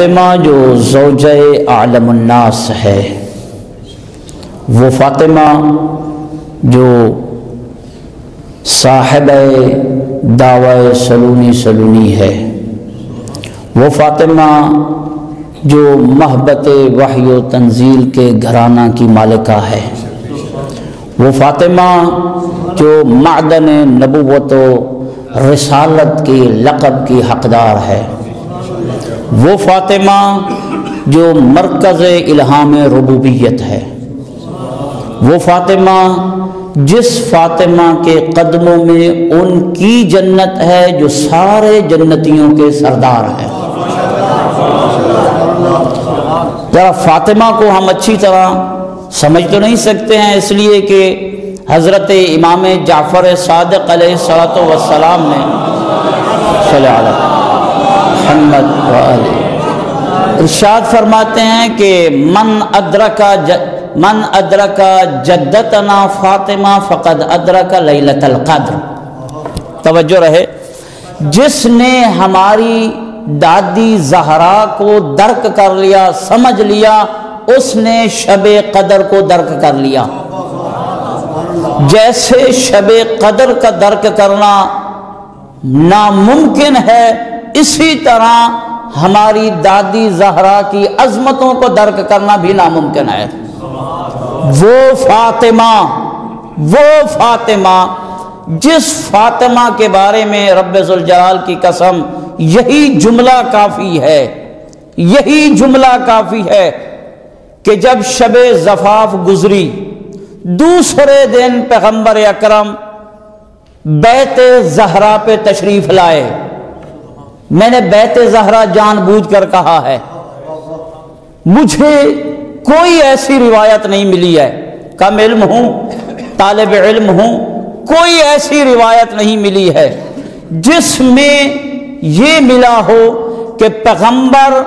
فاطمہ جو زوج عالم الناس ہے۔ وہ فاطمہ جو صاحب دعوی سلونی سلونی ہے۔ وہ فاطمہ جو محبت وحی و تنزیل کے گھرانہ کی مالکہ ہے۔ وہ فاطمہ جو معدن نبوت و رسالت کی لقب کی حقدار ہے۔ وہ فاطمہ جو مرکز الہام ربوبیت ہے۔ وہ فاطمہ جس فاطمہ کے قدموں میں ان کی جنت ہے جو سارے جنتیوں کے سردار ہیں۔ ذرا فاطمہ کو ہم اچھی طرح سمجھ تو نہیں سکتے ہیں، اس لیے کہ حضرت امام جعفر صادق علیہ صلاۃ وسلام نے صلی اللہ محمد ارشاد فرماتے ہیں کہ من ادرکا من ادرکا جدتنا فاطمہ فقد ادرکا لیلت القدر۔ توجہ رہے۔ جس نے ہماری دادی زہرا کو درک کر لیا، سمجھ لیا، اس نے شب قدر کو درک کر لیا۔ جیسے شب قدر کا درک کرنا ناممکن ہے اسی طرح ہماری دادی زہرا کی عظمتوں کو درک کرنا بھی ناممکن ہے۔ وہ فاطمہ وہ فاطمہ، جس فاطمہ کے بارے میں رب ذوالجلال کی قسم یہی جملہ کافی ہے، یہی جملہ کافی ہے کہ جب شب زفاف گزری، دوسرے دن پیغمبر اکرم بیت زہرا پہ تشریف لائے۔ میں نے بیت زہرا جان بوجھ کر کہا ہے۔ مجھے کوئی ایسی روایت نہیں ملی ہے۔ کم علم ہوں، طالب علم ہوں، کوئی ایسی روایت نہیں ملی ہے۔ جس میں یہ ملا ہو کہ پیغمبر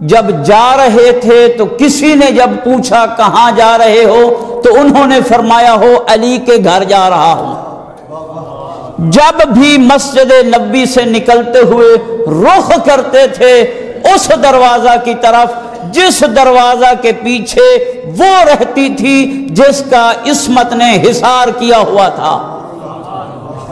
جب جا رہے تھے تو کسی نے جب پوچھا کہاں جا رہے ہو، تو انہوں نے فرمایا ہو، علی کے گھر جا رہا ہوں۔ جب بھی مسجد نبی سے نکلتے ہوئے رخ کرتے تھے، اس دروازہ کی طرف، جس دروازہ کے پیچھے وہ رہتی تھی جس کا اسمت نے حسار کیا ہوا تھا۔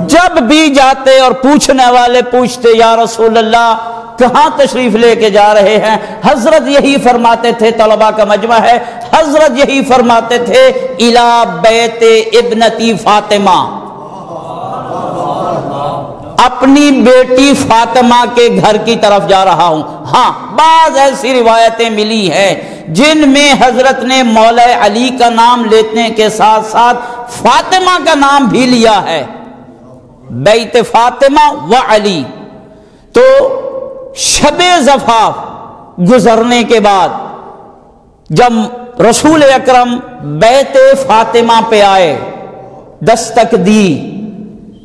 جب بھی جاتے اور پوچھنے والے پوچھتے، یا رسول اللہ، کہاں تشریف لے کے جا رہے ہیں؟ حضرت یہی فرماتے تھے طلبہ کا مجمع ہے، حضرت یہی فرماتے تھے الا بیت ابنتی فاطمہ. اپنی بیٹی فاطمہ کے گھر کی طرف جا رہا ہوں۔ ہاں بعض ایسی روایتیں ملی ہیں جن میں حضرت نے مولا علی کا نام لینے کے ساتھ ساتھ فاطمہ کا نام بھی لیا ہے۔ بیت فاطمہ و علی۔ تو شب زفاف گزرنے کے بعد جب رسول اکرم بیت فاطمہ پہ آئے، دستک دی۔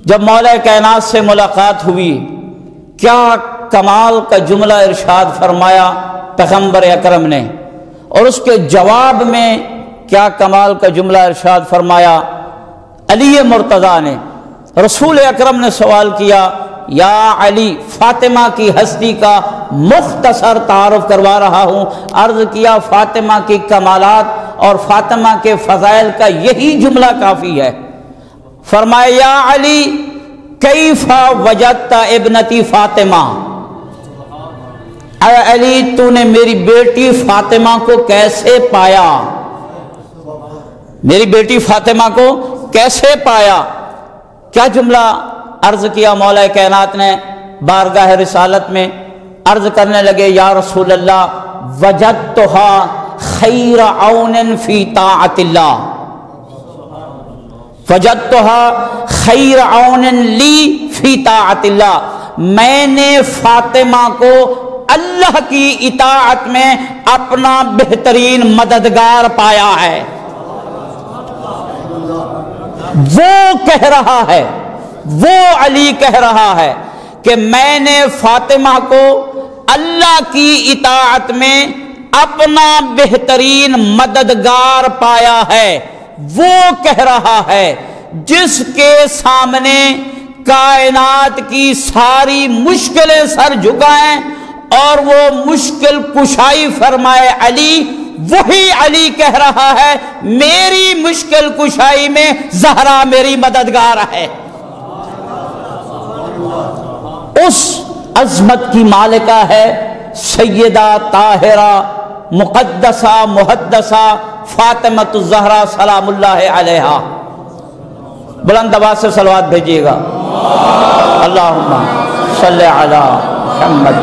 جب مولا کائنات سے ملاقات ہوئی، کیا کمال کا جملہ ارشاد فرمایا پیغمبر اکرم نے؟ اور اس کے جواب میں کیا کمال کا جملہ ارشاد فرمایا؟ علی مرتضی نے۔ رسول اکرم نے سوال کیا، یا علی، فاطمہ کی ہستی کا مختصر تعارف کروا رہا ہوں۔ عرض کیا، فاطمہ کی کمالات اور فاطمہ کے فضائل کا یہی جملہ کافی ہے۔ فرمایا، یا علی، کیفا وجدتا ابنتی فاطمہ؟ اے علی تو نے میری بیٹی فاطمہ کو کیسے پایا؟ میری بیٹی فاطمہ کو کیسے پایا؟ کیا جملہ عرض کیا مولا کائنات نے بارگاہ رسالت میں؟ عرض کرنے لگے، یا رسول اللہ وجد خیر عون فی طاعت اللہ۔ وجد خیر عون لی فی طاعت اللہ۔ میں نے فاطمہ کو اللہ کی اطاعت میں اپنا بہترین مددگار پایا ہے۔ وہ کہہ رہا ہے، وہ علی کہہ رہا ہے کہ میں نے فاطمہ کو اللہ کی اطاعت میں اپنا بہترین مددگار پایا ہے۔ وہ کہہ رہا ہے، جس کے سامنے کائنات کی ساری مشکلیں سر جھکائیں اور وہ مشکل کشائی فرمائے علی، وہی علی کہہ رہا ہے، میری مشکل کشائی میں زہرا میری مددگار ہے۔ اس عظمت کی مالکہ ہے سیدہ طاہرہ مقدسہ، محدثہ فاطمت الزہرا سلام اللہ علیہ بلند آباد سے سلوات بھیجیے گا۔ اللہم صلی علی محمد۔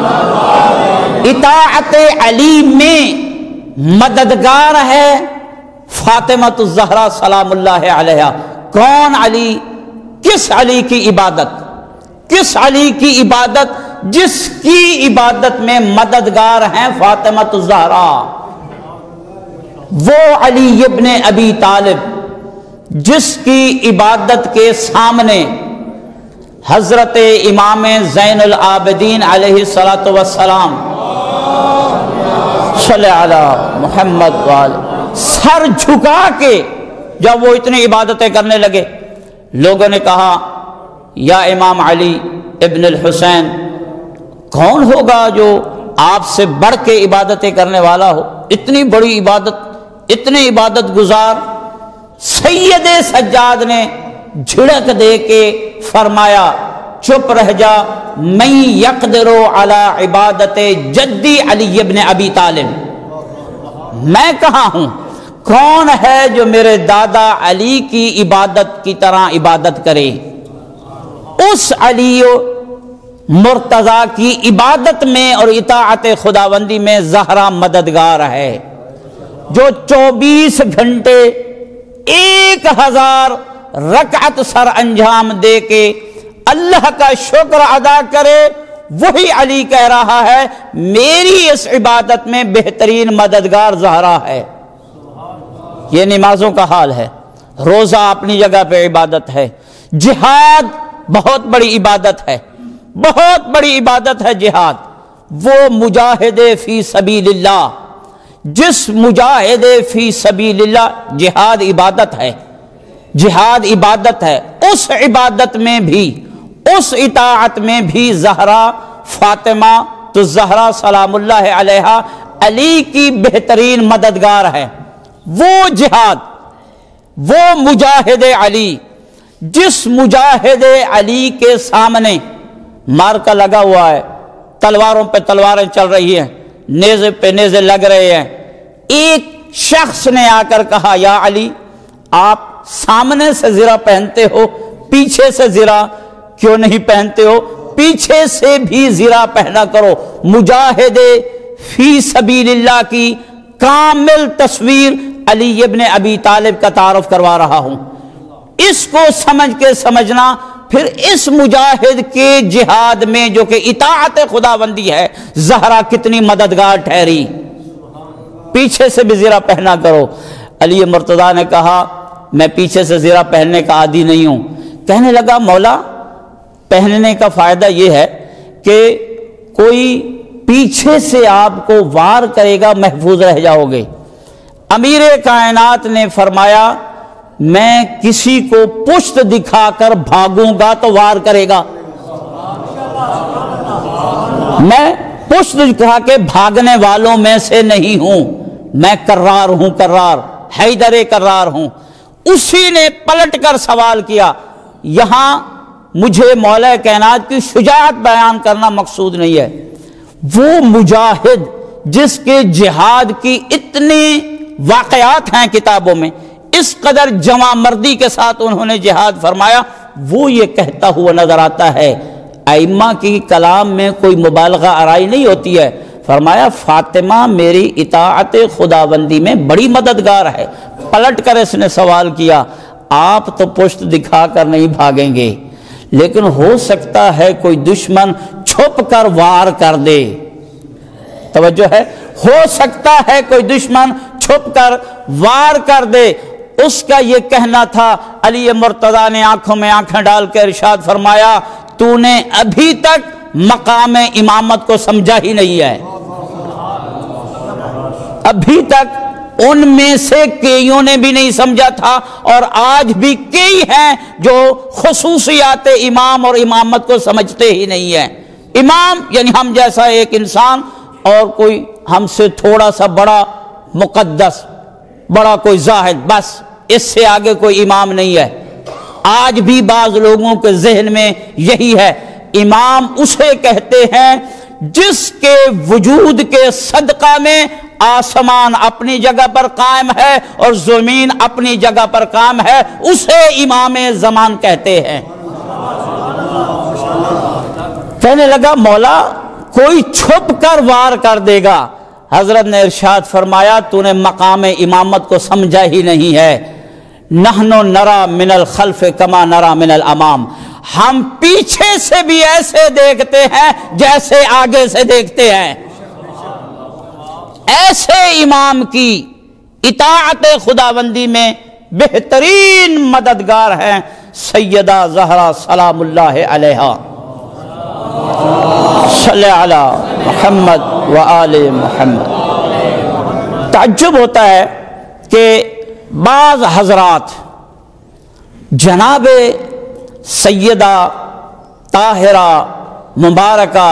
اطاعت علی میں مددگار ہے فاطمت الزہرا سلام اللہ علیہ کون علی؟ کس علی کی عبادت؟ کس علی کی عبادت؟ جس کی عبادت میں مددگار ہیں فاطمت الزہرا۔ وہ علی ابن ابی طالب جس کی عبادت کے سامنے حضرت امام زین العابدین علیہ السلاۃ وسلام صلی اللہ محمد وال سر جھکا کے جب وہ اتنی عبادتیں کرنے لگے، لوگوں نے کہا، یا امام علی ابن الحسین کون ہوگا جو آپ سے بڑھ کے عبادتیں کرنے والا ہو؟ اتنی بڑی عبادت، اتنے عبادت گزار، سید سجاد نے جھڑک دے کے فرمایا، چپ رہ جا میں یقدرو علی عبادت جدی علی ابن ابی طالب۔ میں کہاں ہوں؟ کون ہے جو میرے دادا علی کی عبادت کی طرح عبادت کرے؟ اس علی مرتضی کی عبادت میں اور اطاعت خداوندی میں زہرا مددگار ہے۔ جو چوبیس گھنٹے ایک ہزار رکعت سر انجام دے کے اللہ کا شکر ادا کرے، وہی علی کہہ رہا ہے، میری اس عبادت میں بہترین مددگار زہرا ہے۔ یہ نمازوں کا حال ہے۔ روزہ اپنی جگہ پہ عبادت ہے۔ جہاد بہت بڑی عبادت ہے۔ بہت بڑی عبادت ہے جہاد۔ وہ مجاہد فی سبیل اللہ جس مجاہد فی سبیل اللہ جہاد عبادت ہے، جہاد عبادت ہے، اس عبادت میں بھی، اس اطاعت میں بھی زہرا فاطمہ تو زہرا سلام اللہ علیہ علی کی بہترین مددگار ہے۔ وہ جہاد، وہ مجاہد علی، جس مجاہد علی کے سامنے مارکا لگا ہوا ہے۔ تلواروں پہ تلواریں چل رہی ہیں۔ نیزے پہ نیزے لگ رہے ہیں۔ ایک شخص نے آ کر کہا، یا علی، آپ سامنے سے زرا پہنتے ہو، پیچھے سے زرا کیوں نہیں پہنتے ہو؟ پیچھے سے بھی زرا پہنا کرو۔ مجاہد فی سبیل اللہ کی کامل تصویر علی ابن ابی طالب کا تعارف کروا رہا ہوں۔ اس کو سمجھ کے سمجھنا پھر اس مجاہد کے جہاد میں جو کہ اطاعت خدا بندی ہے، زہرا کتنی مددگار ٹھہری۔ پیچھے سے بھی زیرہ پہنا کرو۔ علی مرتضی نے کہا، میں پیچھے سے زیرہ پہننے کا عادی نہیں ہوں۔ کہنے لگا، مولا، پہننے کا فائدہ یہ ہے کہ کوئی پیچھے سے آپ کو وار کرے گا، محفوظ رہ جاؤ گے۔ امیر کائنات نے فرمایا میں کسی کو پشت دکھا کر بھاگوں گا تو وار کرے گا۔ میں پشت دکھا کے بھاگنے والوں میں سے نہیں ہوں۔ میں کرار ہوں، کرار، حیدر کرار ہوں۔ اسی نے پلٹ کر سوال کیا۔ یہاں مجھے مولا کائنات کی شجاعت بیان کرنا مقصود نہیں ہے۔ وہ مجاہد جس کے جہاد کی اتنی واقعات ہیں کتابوں میں اس قدر جمع مردی کے ساتھ انہوں نے جہاد فرمایا، وہ یہ کہتا ہوا نظر آتا ہے، ائمہ کی کلام میں کوئی مبالغہ آرائی نہیں ہوتی ہے۔ فرمایا، فاطمہ میری اطاعت خدا بندی میں بڑی مددگار ہے۔ پلٹ کر اس نے سوال کیا، آپ تو پشت دکھا کر نہیں بھاگیں گے۔ لیکن ہو سکتا ہے کوئی دشمن چھپ کر وار کر دے۔ توجہ ہے، ہو سکتا ہے کوئی دشمن چھپ کر وار کر دے۔ اس کا یہ کہنا تھا، علی مرتضی نے آنکھوں میں آنکھیں ڈال کے ارشاد فرمایا، تو نے ابھی تک مقام امامت کو سمجھا ہی نہیں ہے۔ ابھی تک ان میں سے کئیوں نے بھی نہیں سمجھا تھا، اور آج بھی کئی ہیں جو خصوصیات امام اور امامت کو سمجھتے ہی نہیں ہیں۔ امام یعنی ہم جیسا ایک انسان، اور کوئی ہم سے تھوڑا سا بڑا مقدس، بڑا کوئی زاہد، بس۔ اس سے آگے کوئی امام نہیں ہے۔ آج بھی بعض لوگوں کے ذہن میں یہی ہے۔ امام اسے کہتے ہیں جس کے وجود کے صدقہ میں آسمان اپنی جگہ پر قائم ہے اور زمین اپنی جگہ پر قائم ہے، اسے امام زمان کہتے ہیں۔ کہنے لگا، مولا، کوئی چھپ کر وار کر دے گا۔ حضرت نے ارشاد فرمایا، تو نے مقام امامت کو سمجھا ہی نہیں ہے۔ نہنو نرا من الخلف کما نرا من الامام۔ ہم پیچھے سے بھی ایسے دیکھتے ہیں جیسے آگے سے دیکھتے ہیں۔ ایسے امام کی اطاعت خدا بندی میں بہترین مددگار ہیں سیدہ زہرا سلام اللہ علیہ۔ صلی علی محمد و آل محمد۔ تعجب ہوتا ہے کہ بعض حضرات جناب سیدہ طاہرہ مبارکہ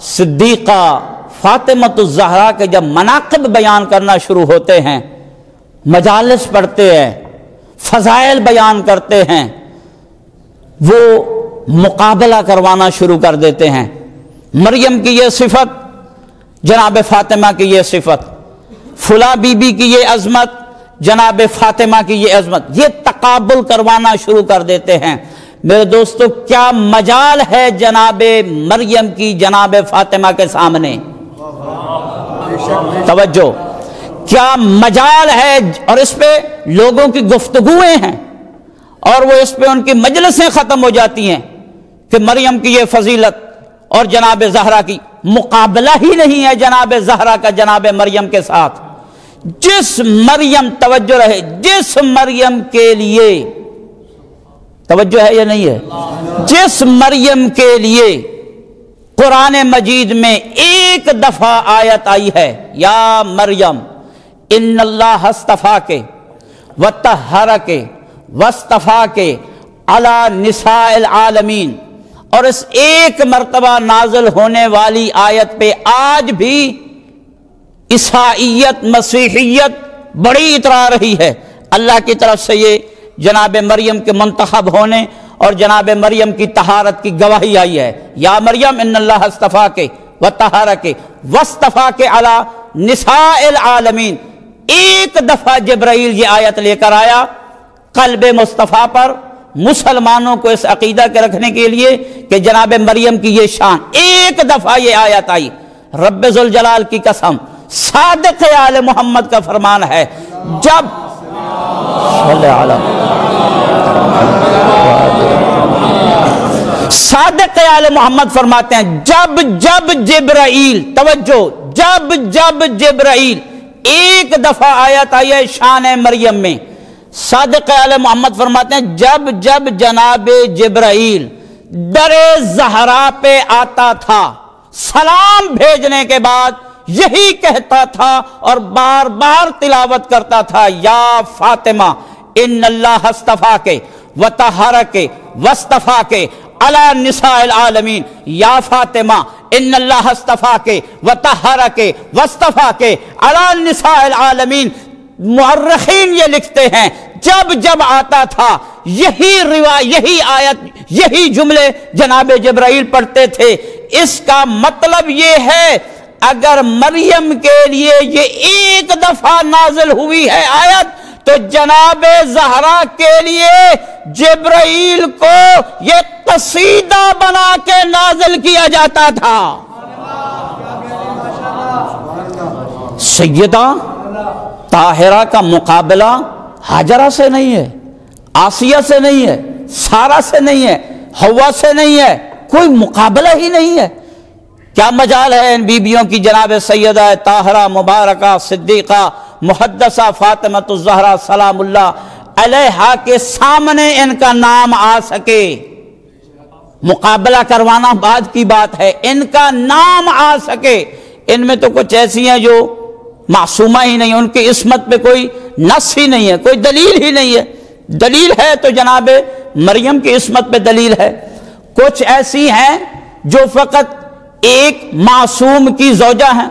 صدیقہ فاطمت الزہرا کے جب مناقب بیان کرنا شروع ہوتے ہیں، مجالس پڑھتے ہیں، فضائل بیان کرتے ہیں، وہ مقابلہ کروانا شروع کر دیتے ہیں۔ مریم کی یہ صفت، جناب فاطمہ کی یہ صفت فلا بی بی کی یہ عظمت جناب فاطمہ کی یہ عظمت، یہ تقابل کروانا شروع کر دیتے ہیں۔ میرے دوستو، کیا مجال ہے جناب مریم کی جناب فاطمہ کے سامنے؟ توجہ۔ کیا مجال ہے اور اس پہ لوگوں کی گفتگویں ہیں اور وہ اس پہ ان کی مجلسیں ختم ہو جاتی ہیں کہ مریم کی یہ فضیلت اور جناب زہرا کی مقابلہ ہی نہیں ہے جناب زہرا کا جناب مریم کے ساتھ۔ جس مریم توجہ رہے، جس مریم کے لیے۔ توجہ ہے یا نہیں ہے؟ جس مریم کے لیے قرآن مجید میں ایک دفعہ آیت آئی ہے، یا مریم، ان اللہ ہستفا کے و تہر کے وصطفیٰ کے اللہ نساء العالمین۔ اور اس ایک مرتبہ نازل ہونے والی آیت پہ آج بھی عیسائیت، مسیحیت بڑی اترا رہی ہے۔ اللہ کی طرف سے یہ جناب مریم کے منتخب ہونے اور جناب مریم کی تہارت کی گواہی آئی ہے۔ یا مریم، ان اللہ استفا کے و تہارا کے وصطفیٰ کے علا نساء العالمین۔ ایک دفعہ جبرائیل یہ آیت لے کر آیا، قلب مصطفیٰ پر مسلمانوں کو اس عقیدہ کے رکھنے کے لیے کہ جناب مریم کی یہ شان۔ ایک دفعہ یہ آیت آئی، رب ذوالجلال کی قسم صادق آل محمد کا فرمان ہے۔ جب صادق آل محمد فرماتے ہیں، جب جب جبرائیل، توجہ، جب جب جبرائیل ایک دفعہ آیت آئی ہے شان مریم میں، صادق علیہ محمد فرماتے ہیں، جب جب جناب جبرائیل در زہرا پہ آتا تھا، سلام بھیجنے کے بعد یہی کہتا تھا اور بار بار تلاوت کرتا تھا، یا فاطمہ، ان اللہ استفا کے و تہارا کے وصطفا کے اللہ نساء العالمین، یا فاطمہ، ان اللہ استفا کے و تہارا کے وصطفا کے اللہ نساء العالمین معرخین یہ لکھتے ہیں، جب جب آتا تھا، یہی روا، یہی آیت، یہی جملے جناب جبرائیل پڑھتے تھے۔ اس کا مطلب یہ ہے اگر مریم کے لیے یہ ایک دفعہ نازل ہوئی ہے آیت، تو جناب زہرا کے لیے جبرائیل کو یہ قصیدہ بنا کے نازل کیا جاتا تھا۔ سیدہ طاہرہ کا مقابلہ حاجرہ سے نہیں ہے، آسیہ سے نہیں ہے سارا سے نہیں ہے ہوا سے نہیں ہے، کوئی مقابلہ ہی نہیں ہے۔ کیا مجال ہے ان بیبیوں کی جناب سیدہ طاہرہ مبارکہ صدیقہ محدثہ فاطمت الزہرا سلام اللہ علیہ کے سامنے ان کا نام آ سکے؟ مقابلہ کروانا بعد کی بات ہے، ان کا نام آ سکے۔ ان میں تو کچھ ایسی ہیں جو معصومہ ہی نہیں، ان کی عصمت پہ کوئی نس ہی نہیں ہے، کوئی دلیل ہی نہیں ہے۔ دلیل ہے تو جناب مریم کی عصمت پہ دلیل ہے۔ کچھ ایسی ہیں جو فقط ایک معصوم کی زوجہ ہیں۔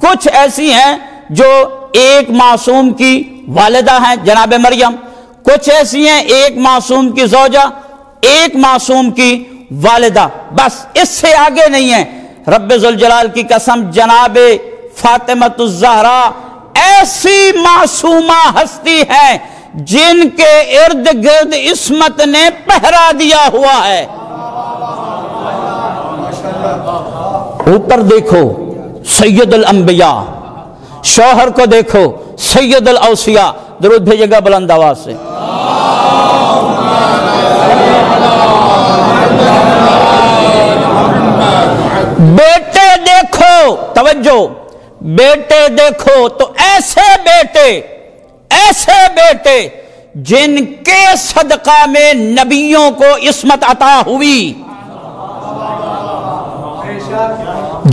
کچھ ایسی ہیں جو ایک معصوم کی والدہ ہیں، جناب مریم۔ کچھ ایسی ہیں ایک معصوم کی زوجہ، ایک معصوم کی والدہ۔ بس اس سے آگے نہیں ہے رب ذوالجلال کی قسم، جناب فاطمت الزہرا ایسی معصومہ ہستی ہے جن کے ارد گرد عصمت نے پہرا دیا ہوا ہے۔ اوپر دیکھو، سید الانبیاء۔ شوہر کو دیکھو، سید الاوسیاء درود بھیجے گا بلند آواز سے۔ بیٹے دیکھو، توجہ، بیٹے دیکھو تو ایسے بیٹے ایسے بیٹے جن کے صدقہ میں نبیوں کو عصمت عطا ہوئی۔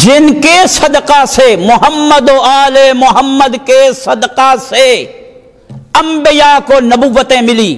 جن کے صدقہ سے، محمد و آل محمد کے صدقہ سے انبیاء کو نبوتیں ملی۔